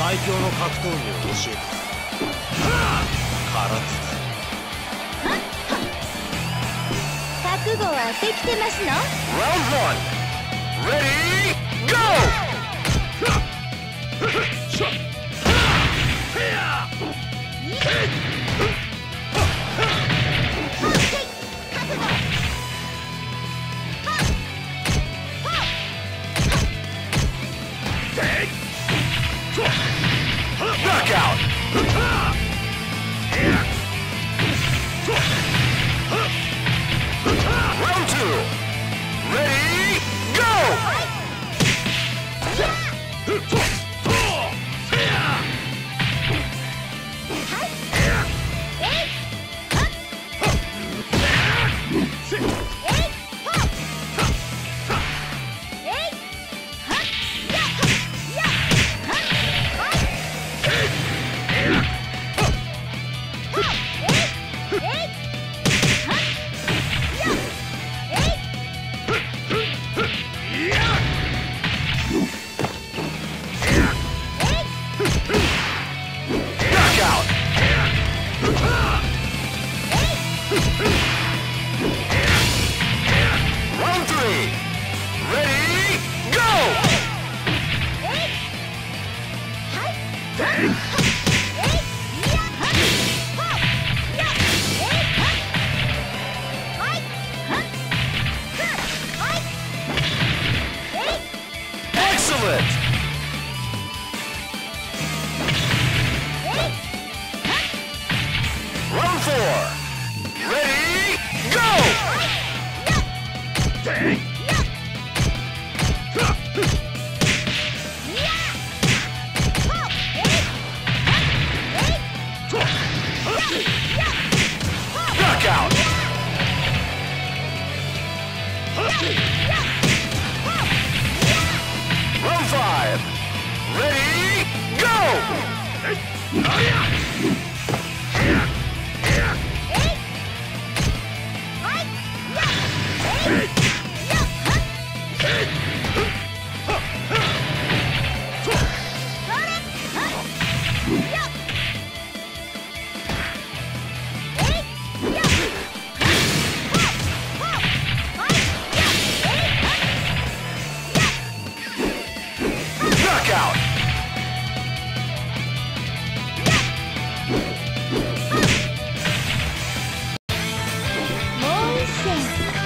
最強の格闘技を教えて空覚悟はできてますの？Round 1 Ready Go! Ha! it! Round four. Ready, go! Dang. Knockout! もう一 There.